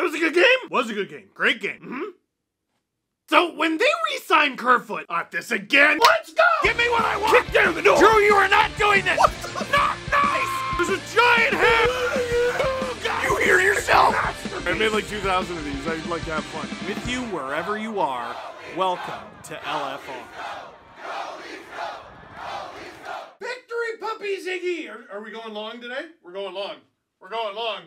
That was a good game? Was a good game. Great game. Mm -hmm. So when they re-signed Kerfoot, not this again. Let's go! Give me what I want! Kick down the door! Drew, you are not doing this! Not nice! There's a giant head! you hear yourself! I made like 2,000 of these. I'd like to have fun. With you wherever you are, welcome to LFR. Victory puppy Ziggy! Are, are we going long today? We're going long. We're going long.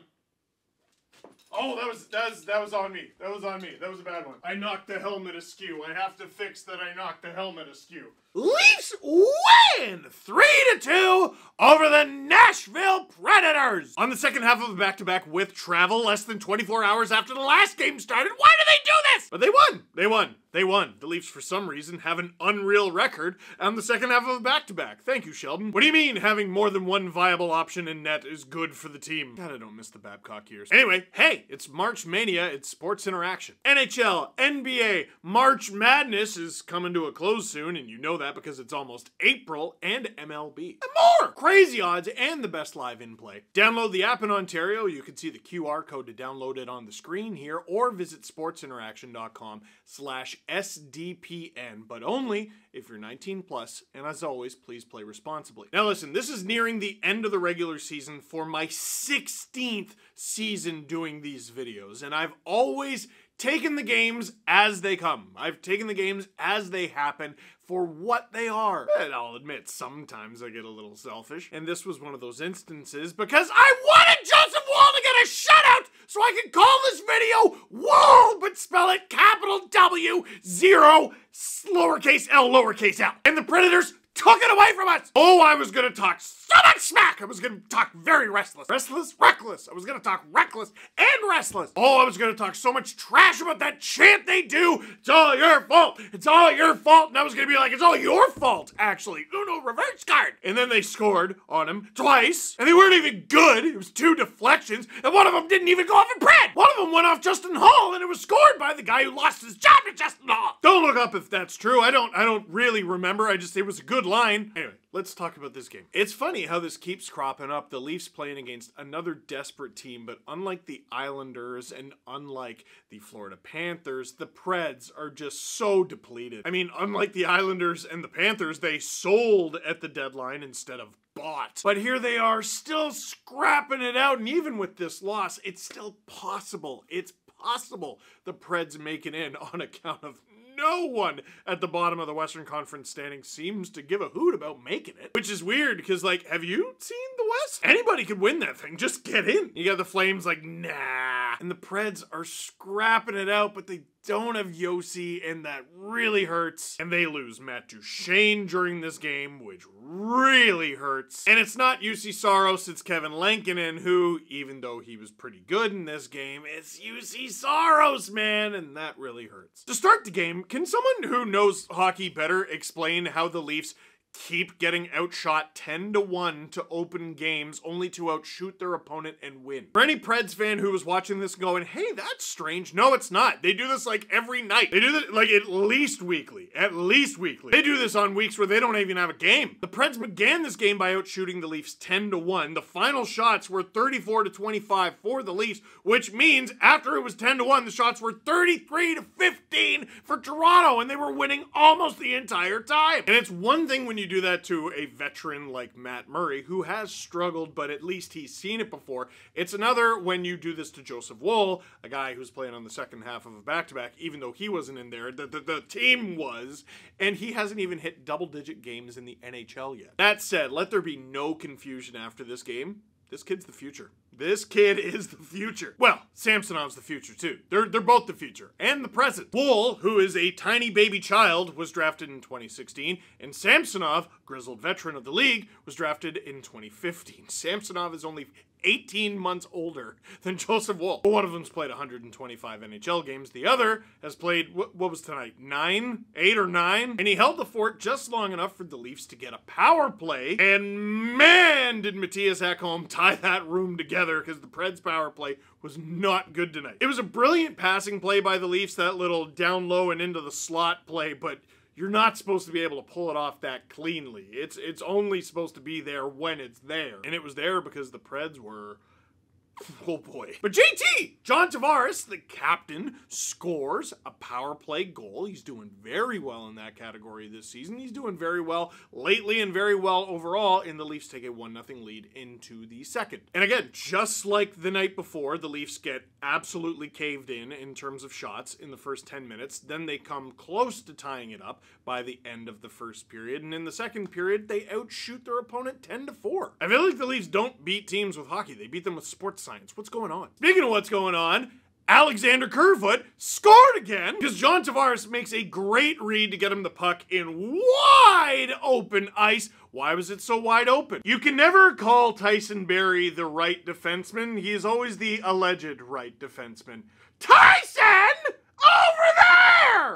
Oh, that was that was that was on me. That was on me. That was a bad one. I knocked the helmet askew. I have to fix that. I knocked the helmet askew. Leafs win three to two over the Nashville Predators on the second half of a back-to-back with travel less than 24 hours after the last game started. Why do they do this? But they won. They won. They won. The Leafs, for some reason, have an unreal record on the second half of a back-to-back. Thank you, Sheldon. What do you mean having more than one viable option in net is good for the team? God, I don't miss the Babcock years. Anyway, hey, it's March Mania. It's sports interaction. NHL, NBA, March Madness is coming to a close soon, and you know that because it's almost April, and MLB. And more! Crazy odds and the best live in play. Download the app in Ontario. You can see the QR code to download it on the screen here, or visit sportsinteraction.com slash SDPN, but only if you're 19 plus, and as always, please play responsibly. Now listen, this is nearing the end of the regular season for my 16th season doing these videos, and I've always taken the games as they come. I've taken the games as they happen for what they are. I'll admit, sometimes I get a little selfish, and this was one of those instances because I wanted Joseph Woll to get a shutout so I could call this video Wall, but spell it capital W, zero, lowercase l, lowercase l. And the Predators took it away from us. Oh, I was gonna talk so much smack. I was gonna talk very restless. Restless? Reckless. I was gonna talk reckless and restless. Oh, I was gonna talk so much trash about that chant they do. It's all your fault. It's all your fault. And I was gonna be like, it's all your fault, actually. No, no, reverse card. And then they scored on him twice, and they weren't even good. It was two deflections, and one of them didn't even go off in Brad. One of them went off Justin Holl, and it was scored by the guy who lost his job to Justin Holl. Don't look up if that's true. I don't. I don't really remember. I just it was a good line. Anyway, let's talk about this game. It's funny how this keeps cropping up. The Leafs playing against another desperate team, but unlike the Islanders and unlike the Florida Panthers, the Preds are just so depleted. I mean, unlike the Islanders and the Panthers, they sold at the deadline instead of bought. But here they are still scrapping it out, and even with this loss, it's still possible. It's possible the Preds make it in on account of no one at the bottom of the Western Conference standing seems to give a hoot about making it. Which is weird because, like, have you seen the West? Anybody could win that thing. Just get in. You got the Flames, like, nah. And the Preds are scrapping it out, but they don't have Josi, and that really hurts. And they lose Matt Duchene during this game, which really hurts. And it's not Juuse Saros, it's Kevin Lankinen, who, even though he was pretty good in this game, it's Juuse Saros, man, and that really hurts. To start the game, can someone who knows hockey better explain how the Leafs keep getting outshot 10 to 1 to open games only to outshoot their opponent and win. For any Preds fan who was watching this going, hey, that's strange. No, it's not. They do this like every night. They do this like at least weekly. At least weekly. They do this on weeks where they don't even have a game. The Preds began this game by outshooting the Leafs 10 to 1. The final shots were 34 to 25 for the Leafs, which means after it was 10 to 1, the shots were 33 to 15 for Toronto, and they were winning almost the entire time. And it's one thing when you do that to a veteran like Matt Murray, who has struggled, but at least he's seen it before. It's another when you do this to Joseph Woll, a guy who's playing on the second half of a back to back, even though he wasn't in there, the, the, the team was, and he hasn't even hit double digit games in the NHL yet. That said, let there be no confusion after this game. This kid's the future. This kid is the future. Well, Samsonov's the future too. They're they're both the future and the present. Woll, who is a tiny baby child, was drafted in 2016, and Samsonov, grizzled veteran of the league, was drafted in 2015. Samsonov is only 18 months older than Joseph Woll. One of them's played 125 NHL games. The other has played, what, what was tonight, nine? Eight or nine? And he held the fort just long enough for the Leafs to get a power play. And man, did Mattias Ekholm tie that room together because the Preds power play was not good tonight. It was a brilliant passing play by the Leafs, that little down low and into the slot play, but you're not supposed to be able to pull it off that cleanly. It's it's only supposed to be there when it's there. And it was there because the Preds were Oh boy. But JT, John Tavares, the captain, scores a power play goal. He's doing very well in that category this season. He's doing very well lately and very well overall, and the Leafs take a 1 0 lead into the second. And again, just like the night before, the Leafs get absolutely caved in in terms of shots in the first 10 minutes. Then they come close to tying it up by the end of the first period. And in the second period, they outshoot their opponent 10 to 4. I feel like the Leafs don't beat teams with hockey, they beat them with sports science. What's going on? Speaking of what's going on, Alexander Kerfoot scored again because John Tavares makes a great read to get him the puck in wide open ice. Why was it so wide open? You can never call Tyson Barrie the right defenseman. He is always the alleged right defenseman. Tyson! Over there!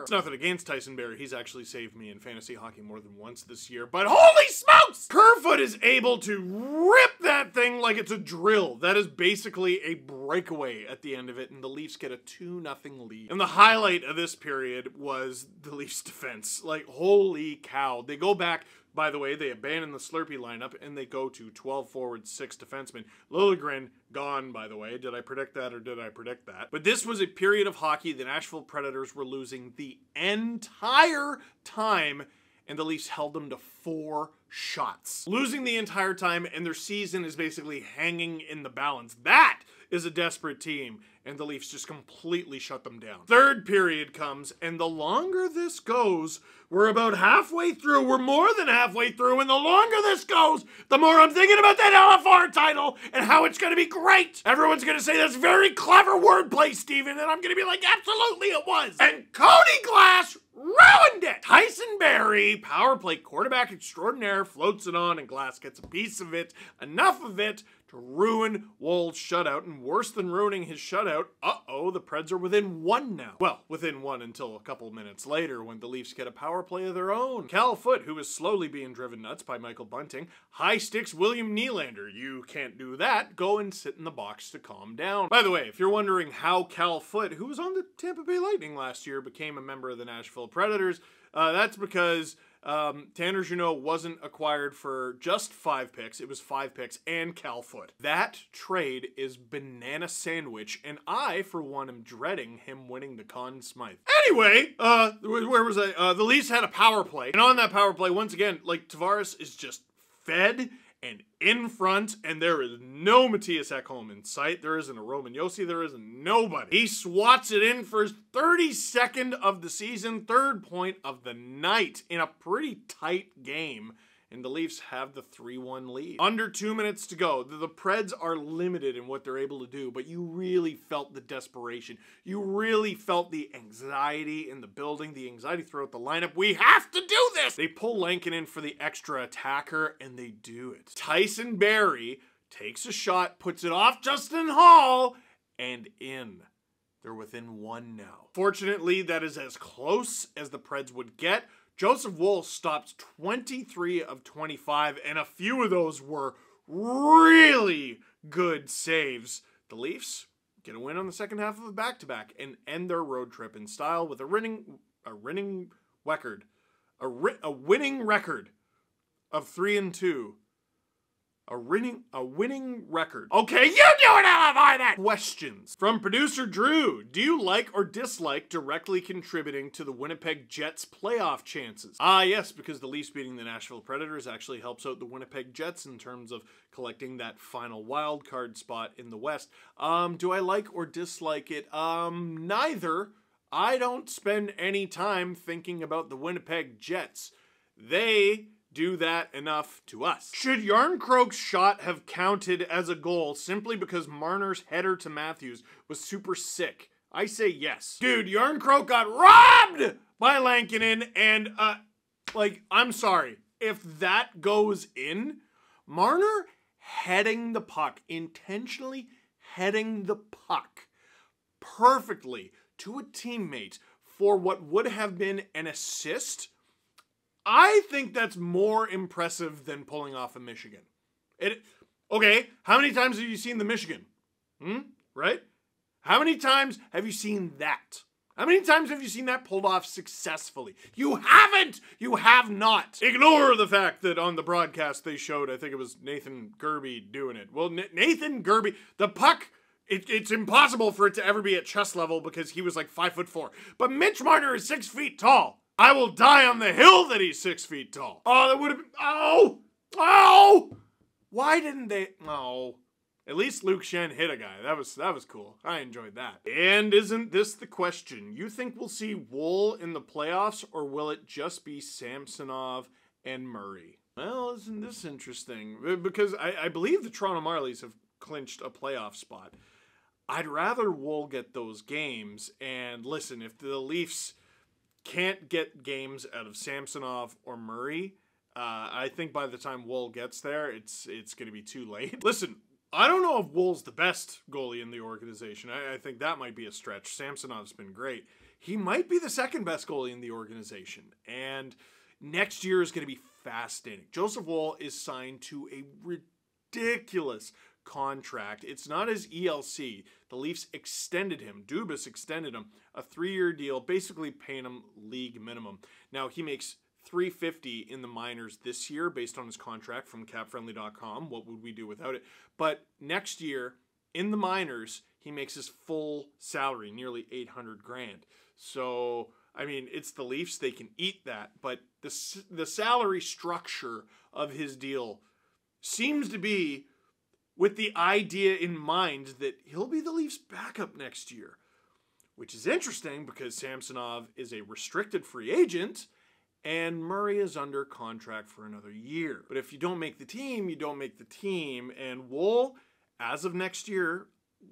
It's nothing against Tyson Barrie. He's actually saved me in fantasy hockey more than once this year. But holy smokes! Kerfoot is able to rip that thing like it's a drill. That is basically a breakaway at the end of it, and the Leafs get a 2 0 lead. And the highlight of this period was the Leafs defense. Like, holy cow. They go back by the way, they abandon the Slurpee lineup and they go to 12 forwards, 6 defensemen. Liljegren gone, by the way. Did I predict that or did I predict that? But this was a period of hockey the Nashville Predators were losing the entire time and the Leafs held them to four shots. Losing the entire time and their season is basically hanging in the balance. That is a desperate team, and the Leafs just completely shut them down. Third period comes, and the longer this goes, we're about halfway through, we're more than halfway through, and the longer this goes, the more I'm thinking about that LFR title and how it's gonna be great. Everyone's gonna say that's very clever wordplay, Steven, and I'm gonna be like, absolutely it was. And Cody Glass ruined it. Tyson Barrie, power play quarterback extraordinaire, floats it on, and Glass gets a piece of it, enough of it to ruin Woll's shutout, and worse than ruining his shutout, uh-oh, the Preds are within one now. Well, within one until a couple minutes later when the Leafs get a power play of their own. Cal Foote, who is slowly being driven nuts by Michael Bunting, high sticks William Nylander. You can't do that. Go and sit in the box to calm down. By the way, if you're wondering how Cal Foote, who was on the Tampa Bay Lightning last year, became a member of the Nashville Predators, uh, that's because um, Tanner Jeannot wasn't acquired for just five picks. It was five picks and Cal Foote. That trade is banana sandwich, and I, for one, am dreading him winning the Conn Smythe. Anyway, uh, where was I? Uh, the Leafs had a power play, and on that power play, once again, like Tavares is just fed and in front, and there is no Mattias Ekholm in sight. There isn't a Roman Josi. There isn't nobody. He swats it in for his 32nd of the season, third point of the night in a pretty tight game and the Leafs have the 3 1 lead. Under two minutes to go. The, Preds are limited in what they're able to do, but you really felt the desperation. You really felt the anxiety in the building, the anxiety throughout the lineup. We have to do this! They pull Lankinen for the extra attacker, and they do it. Tyson Barrie takes a shot, puts it off Justin Holl, and in. They're within one now. Fortunately, that is as close as the Preds would get. Joseph Woll stopped 23 of 25, and a few of those were really good saves. The Leafs get a win on the second half of the back-to-back and end their road trip in style with a winning a winning record, a, ri- a winning record of three and two a winning a winning record. Okay, you do it, LFI that! Questions. From producer Drew. Do you like or dislike directly contributing to the Winnipeg Jets playoff chances? Ah, yes, because the Leafs beating the Nashville Predators actually helps out the Winnipeg Jets in terms of collecting that final wild card spot in the West. Um, do I like or dislike it? Um, neither. I don't spend any time thinking about the Winnipeg Jets. They do that enough to us. Should Järnkrok's shot have counted as a goal simply because Marner's header to Matthews was super sick? I say yes. Dude, Järnkrok got robbed by Lankinen, and, uh, like, I'm sorry. If that goes in, Marner heading the puck, intentionally heading the puck perfectly to a teammate for what would have been an assist I think that's more impressive than pulling off a Michigan. It okay. How many times have you seen the Michigan? Hmm. Right. How many times have you seen that? How many times have you seen that pulled off successfully? You haven't! You have not! Ignore the fact that on the broadcast they showed, I think it was Nathan Gerbe doing it. Well, N- Nathan Gerbe, the puck it, it's impossible for it to ever be at chest level because he was like five foot four. But Mitch Marner is six feet tall. I will die on the hill that he's six feet tall. Oh, that would have been. Oh! Oh! Why didn't they? Oh. At least Luke Schenn hit a guy. That was that was cool. I enjoyed that. And isn't this the question? You think we'll see Woll in the playoffs, or will it just be Samsonov and Murray? Well, isn't this interesting? Uh, because I, I believe the Toronto Marlies have clinched a playoff spot. I'd rather Woll get those games. And listen, if the Leafs can't get games out of Samsonov or Murray, uh, I think by the time Woll gets there, it's it's going to be too late. Listen, I don't know if Woll's the best goalie in the organization. I, I, think that might be a stretch. Samsonov's been great. He might be the second best goalie in the organization. And next year is going to be fascinating. Joseph Woll is signed to a ridiculous contract. It's not his ELC. The Leafs extended him. Dubas extended him a three-year deal, basically paying him league minimum. Now he makes 350 in the minors this year based on his contract from capfriendly.com. What would we do without it? But next year in the minors, he makes his full salary, nearly 800 grand. So, I mean, it's the Leafs, they can eat that, but the the salary structure of his deal seems to be with the idea in mind that he'll be the Leafs' backup next year, which is interesting because Samsonov is a restricted free agent and Murray is under contract for another year. But if you don't make the team, you don't make the team, and Woll, as of next year,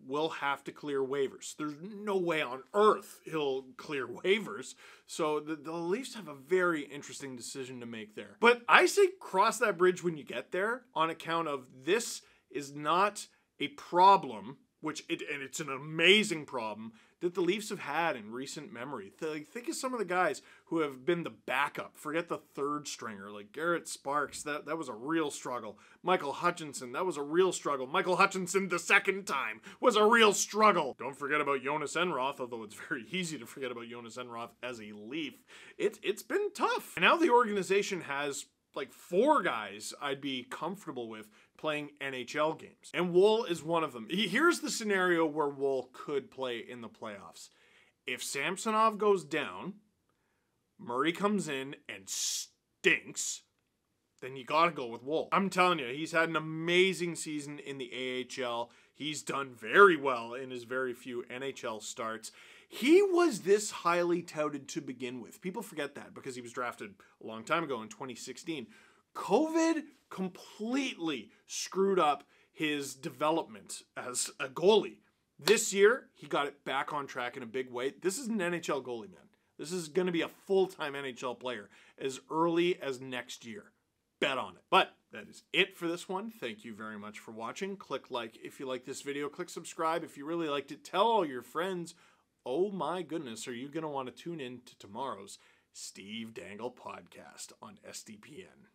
will have to clear waivers. There's no way on earth he'll clear waivers. So the, the Leafs have a very interesting decision to make there. But I say cross that bridge when you get there on account of this is not a problem, which it and it's an amazing problem that the Leafs have had in recent memory. Think of some of the guys who have been the backup. Forget the third stringer, like Garrett Sparks. That that was a real struggle. Michael Hutchinson, that was a real struggle. Michael Hutchinson the second time was a real struggle. Don't forget about Jonas Enroth, although it's very easy to forget about Jonas Enroth as a Leaf. It it's been tough. And now the organization has like four guys I'd be comfortable with playing NHL games. And Woll is one of them. Here's the scenario where Woll could play in the playoffs. If Samsonov goes down, Murray comes in and stinks, then you got to go with Woll. I'm telling you, he's had an amazing season in the AHL. He's done very well in his very few NHL starts. He was this highly touted to begin with. People forget that because he was drafted a long time ago in 2016. COVID completely screwed up his development as a goalie. This year, he got it back on track in a big way. This is an NHL goalie, man. This is going to be a full time NHL player as early as next year. Bet on it. But that is it for this one. Thank you very much for watching. Click like if you like this video. Click subscribe if you really liked it. Tell all your friends. Oh my goodness, are you going to want to tune in to tomorrow's Steve Dangle podcast on SDPN?